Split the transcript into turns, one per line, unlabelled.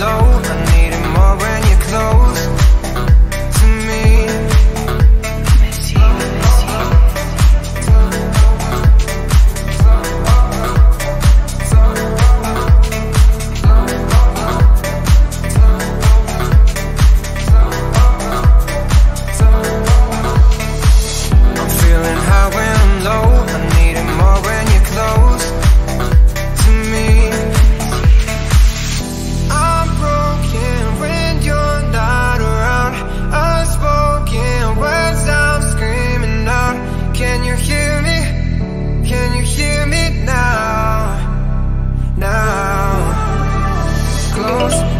low. house.